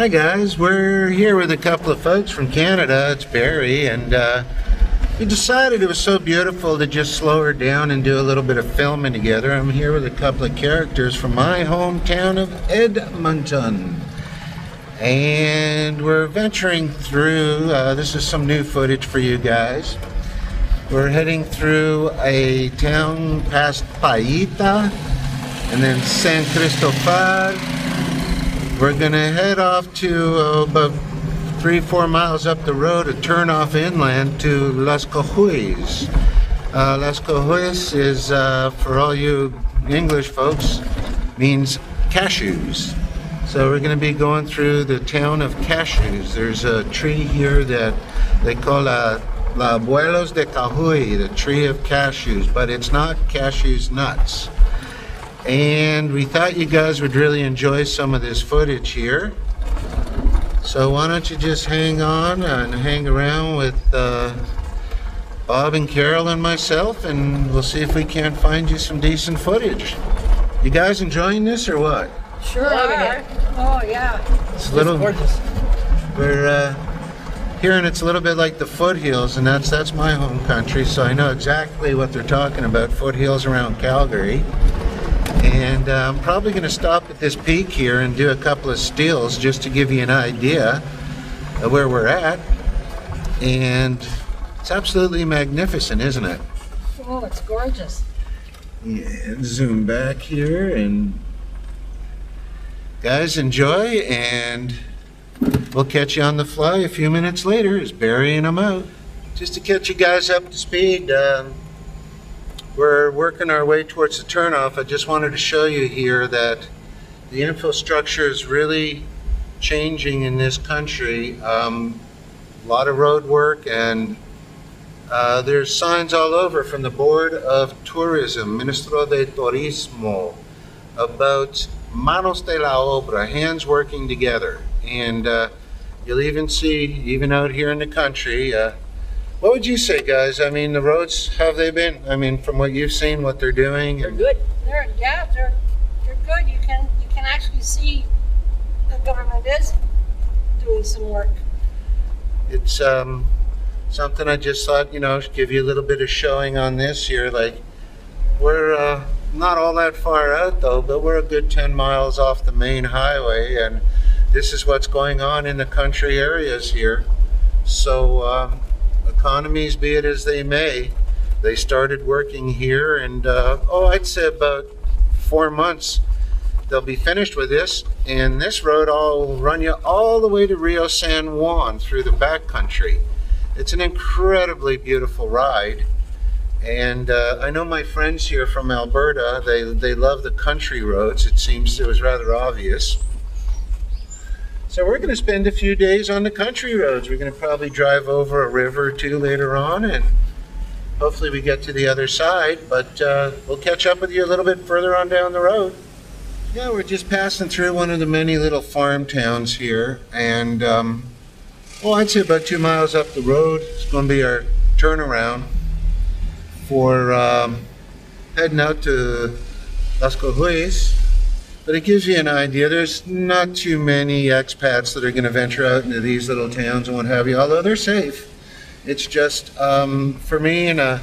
Hi guys, we're here with a couple of folks from Canada. It's Barry, and uh, we decided it was so beautiful to just slow her down and do a little bit of filming together. I'm here with a couple of characters from my hometown of Edmonton. And we're venturing through, uh, this is some new footage for you guys. We're heading through a town past Paita and then San Cristobal. We're gonna head off to uh, about three, four miles up the road, a turn off inland to Las Cojuis. Uh, Las Cojuis is, uh, for all you English folks, means cashews. So we're going to be going through the town of cashews. There's a tree here that they call La, La Abuelos de Cajuy, the tree of cashews, but it's not cashews nuts. And we thought you guys would really enjoy some of this footage here. So why don't you just hang on and hang around with uh, Bob and Carol and myself, and we'll see if we can't find you some decent footage. You guys enjoying this or what? Sure are. Oh, yeah. It's a little. gorgeous. We're uh, hearing it's a little bit like the foothills, and that's that's my home country, so I know exactly what they're talking about. Foothills around Calgary, and uh, I'm probably going to stop at this peak here and do a couple of stills just to give you an idea of where we're at. And it's absolutely magnificent, isn't it? Oh, it's gorgeous. Yeah, zoom back here and guys enjoy and we'll catch you on the fly a few minutes later is burying them out. Just to catch you guys up to speed, um, we're working our way towards the turnoff. I just wanted to show you here that the infrastructure is really changing in this country. Um, a lot of road work and uh, there's signs all over from the Board of Tourism, Ministro de Turismo, about manos de la obra, hands working together. And uh, you'll even see, even out here in the country, uh, what would you say, guys? I mean, the roads, how have they been? I mean, from what you've seen, what they're doing? They're good. They're, yeah, they're, they're good. You can, you can actually see the government is doing some work. it's um, something I just thought, you know, give you a little bit of showing on this here. Like, we're uh, not all that far out though, but we're a good 10 miles off the main highway, and this is what's going on in the country areas here. So, um, economies be it as they may, they started working here, and uh, oh, I'd say about four months they'll be finished with this, and this road will run you all the way to Rio San Juan through the backcountry. It's an incredibly beautiful ride, and uh, I know my friends here from Alberta. They they love the country roads. It seems it was rather obvious. So we're going to spend a few days on the country roads. We're going to probably drive over a river or two later on, and hopefully we get to the other side. But uh, we'll catch up with you a little bit further on down the road. Yeah, we're just passing through one of the many little farm towns here, and um, well, I'd say about two miles up the road. is going to be our turnaround for um, heading out to Las Cojuis. But it gives you an idea. There's not too many expats that are going to venture out into these little towns and what have you, although they're safe. It's just um, for me and a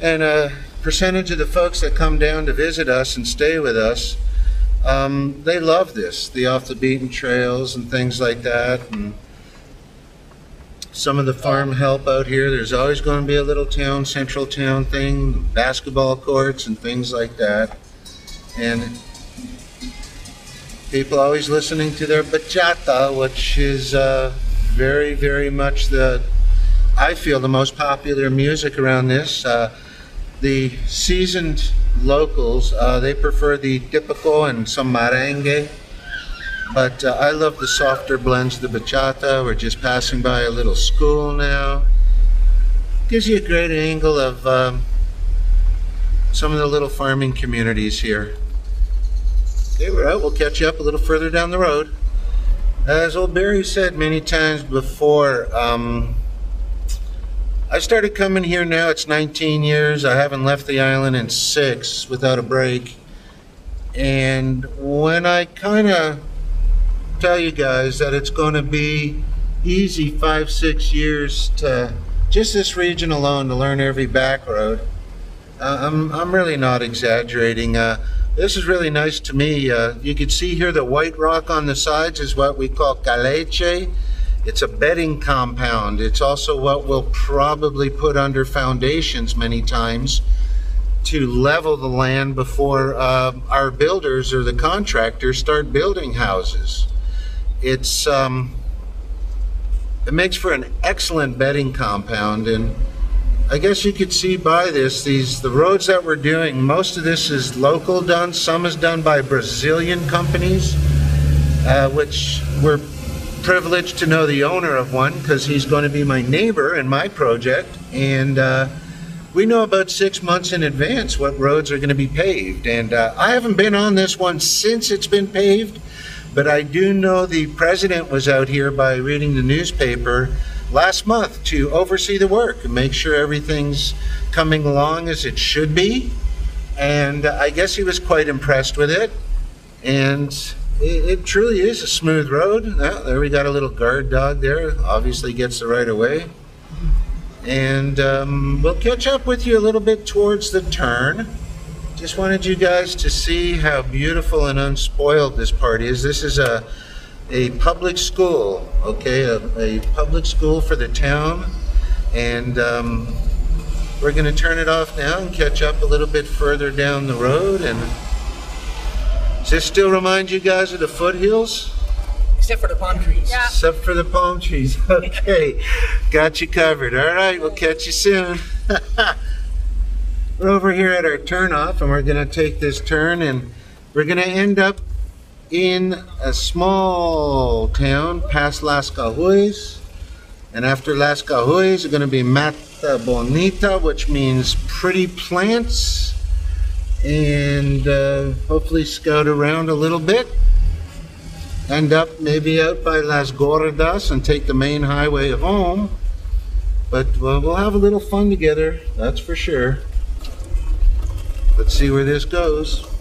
and a percentage of the folks that come down to visit us and stay with us. Um, they love this, the off the beaten trails and things like that. And some of the farm help out here, there's always going to be a little town, central town thing, basketball courts and things like that. And people always listening to their bachata, which is uh, very, very much the, I feel, the most popular music around this. Uh, the seasoned locals, uh, they prefer the typical and some merengue. But uh, I love the softer blends the bachata. We're just passing by a little school now. Gives you a great angle of um, some of the little farming communities here. We're out. We'll catch you up a little further down the road. As old Barry said many times before, um, I started coming here now. It's 19 years. I haven't left the island in six without a break. And when I kind of tell you guys that it's going to be easy five, six years to just this region alone to learn every back road. Uh, I'm, I'm really not exaggerating. Uh, this is really nice to me. Uh, you can see here the white rock on the sides is what we call caliche. It's a bedding compound. It's also what we'll probably put under foundations many times to level the land before uh, our builders or the contractors start building houses. It's um, it makes for an excellent bedding compound, and I guess you could see by this these the roads that we're doing. Most of this is local done. Some is done by Brazilian companies, uh, which we're privileged to know the owner of one because he's going to be my neighbor in my project, and. Uh, we know about six months in advance what roads are going to be paved. And uh, I haven't been on this one since it's been paved, but I do know the president was out here by reading the newspaper last month to oversee the work and make sure everything's coming along as it should be. And I guess he was quite impressed with it. And it, it truly is a smooth road. Now, there we got a little guard dog there, obviously gets the right of way. And um, we'll catch up with you a little bit towards the turn. Just wanted you guys to see how beautiful and unspoiled this part is. This is a a public school, okay, a, a public school for the town, and um, we're going to turn it off now and catch up a little bit further down the road. And does this still remind you guys of the foothills? Except for the palm trees. Yeah. Except for the palm trees. Okay, got you covered. All right, we'll catch you soon. we're over here at our turnoff, and we're going to take this turn, and we're going to end up in a small town past Las Cajues. And after Las Cajues, we're going to be Mata Bonita, which means pretty plants. And uh, hopefully scout around a little bit end up maybe out by Las Gordas and take the main highway home. But we'll have a little fun together, that's for sure. Let's see where this goes.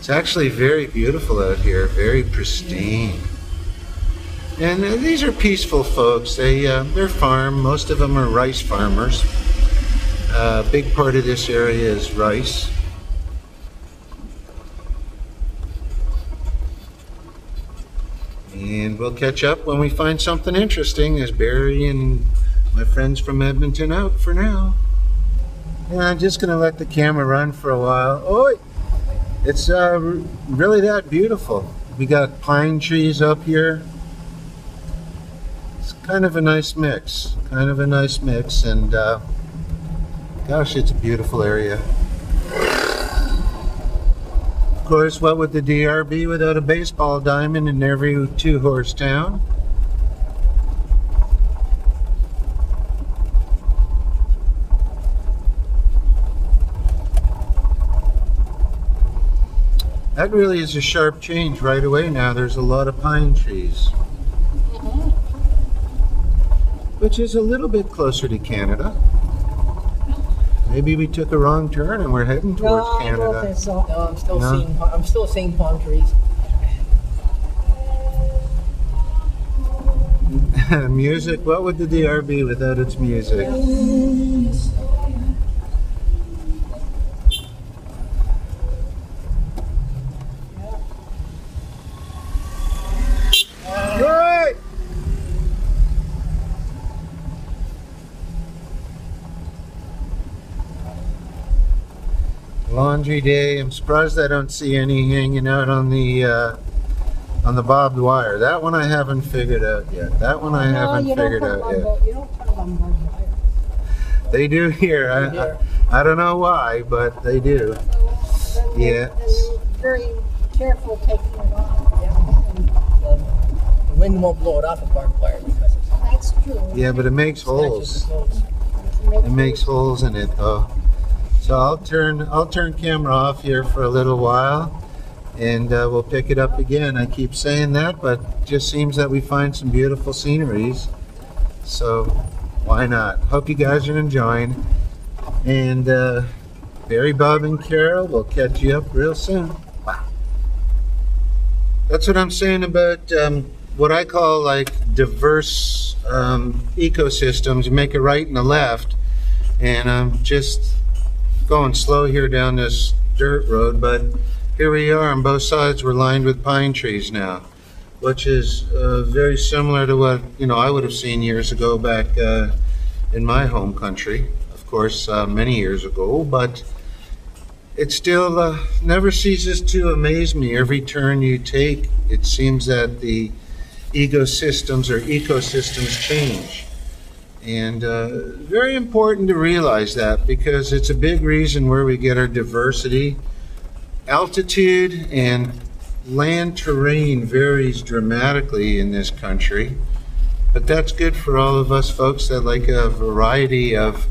It's actually very beautiful out here, very pristine. And uh, these are peaceful folks. They uh, they're farm. Most of them are rice farmers. A big part of this area is rice. And we'll catch up when we find something interesting. As Barry and my friends from Edmonton out for now. Yeah, I'm just gonna let the camera run for a while. Oh, it's uh, really that beautiful. We got pine trees up here It's kind of a nice mix. Kind of a nice mix, and uh, gosh, it's a beautiful area. Of course, what would the DR be without a baseball diamond in every two horse town? That really is a sharp change right away now. There's a lot of pine trees which is a little bit closer to Canada. Maybe we took a wrong turn and we're heading towards No, I don't think Canada. so. No, I'm still No. seeing. I'm still seeing palm trees. music, what would the DR be without its music? Right. Laundry day. I'm surprised I don't see any hanging out on the uh, on the barbed wire. That one I haven't figured out yet. That one I No, haven't figured out on yet. You don't put 'em on barbed wire. They do here. I, Here. I, I don't know why, but they do. Then they- Yes. Very careful taking it off. And The, the wind won't blow it off the barbed wire because it's That's true. Yeah, but it makes snatches the holes. clothes. It makes holes in it though. So I'll turn I'll turn camera off here for a little while, and uh, we'll pick it up again. I keep saying that, but just seems that we find some beautiful sceneries. So Why not? Hope you guys are enjoying. And uh, Barry, Bob, and Carol we'll catch you up real soon. Bye. That's what I'm saying about um, what I call like diverse um, ecosystems. You make a right and a left, and I'm just going slow here down this dirt road, but here we are, and both sides were lined with pine trees now, which is uh, very similar to what you know I would have seen years ago back uh, in my home country. Of course, uh, many years ago, but it still uh, never ceases to amaze me. Every turn you take, it seems that the ecosystems or ecosystems change. And uh, very important to realize that because it's a big reason where we get our diversity. Altitude and land terrain varies dramatically in this country, but that's good for all of us folks that like a variety of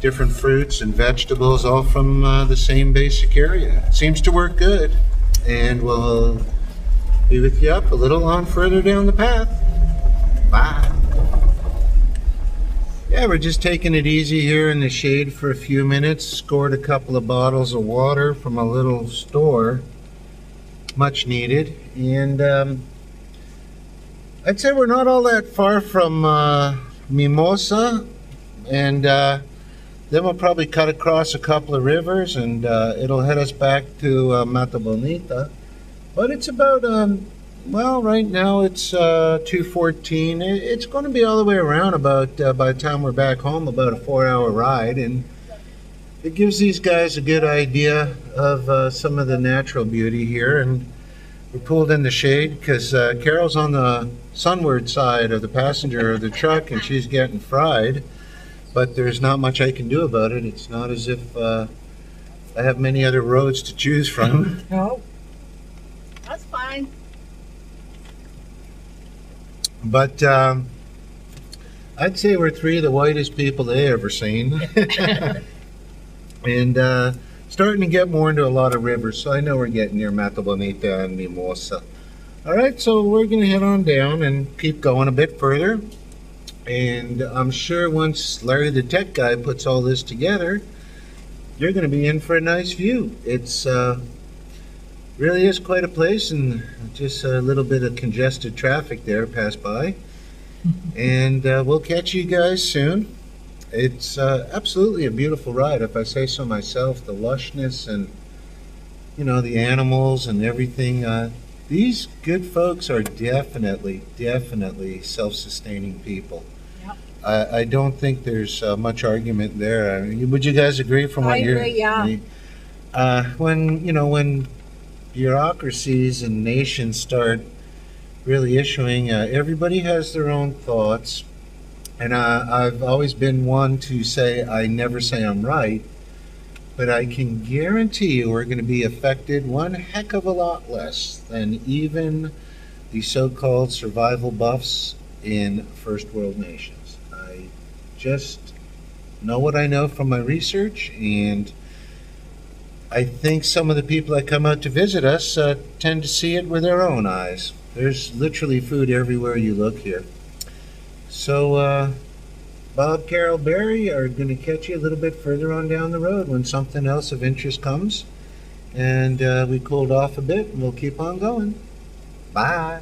different fruits and vegetables, all from uh, the same basic area. It seems to work good, and we'll be with you up a little on further down the path. Bye. Yeah, we're just taking it easy here in the shade for a few minutes. Scored a couple of bottles of water from a little store, much needed. And um, I'd say we're not all that far from uh, Mimosa. And uh, then we'll probably cut across a couple of rivers and uh, it'll head us back to uh, Mata Bonita. But it's about, um, well, right now it's uh, 214. It's going to be all the way around about, uh, by the time we're back home, about a four hour ride. And it gives these guys a good idea of uh, some of the natural beauty here. And we're pulled in the shade because uh, Carol's on the sunward side of the passenger of the truck and she's getting fried. But there's not much I can do about it. It's not as if uh, I have many other roads to choose from. No. That's fine. But um, I'd say we're three of the whitest people they ever seen. and uh, starting to get more into a lot of rivers, so I know we're getting near Mata Bonita and Mimosa. All right, so we're going to head on down and keep going a bit further. And I'm sure once Larry the tech guy puts all this together, you're going to be in for a nice view. It's uh, really is quite a place, and just a little bit of congested traffic there pass by. and uh, we'll catch you guys soon. It's uh, absolutely a beautiful ride, if I say so myself. The lushness and you know the animals and everything. Uh, these good folks are definitely, definitely self-sustaining people. Yep. I, I don't think there's uh, much argument there. I mean, would you guys agree from what I you're? agree, yeah. Uh, when you know when bureaucracies and nations start really issuing, uh, everybody has their own thoughts, and uh, I've always been one to say I never say I'm right, but I can guarantee you we're going to be affected one heck of a lot less than even the so-called survival buffs in first world nations. I just know what I know from my research, and I think some of the people that come out to visit us uh, tend to see it with their own eyes. There's literally food everywhere you look here. So, uh, Bob, Carol, Barry are going to catch you a little bit further on down the road when something else of interest comes. And uh, we cooled off a bit and we'll keep on going. Bye.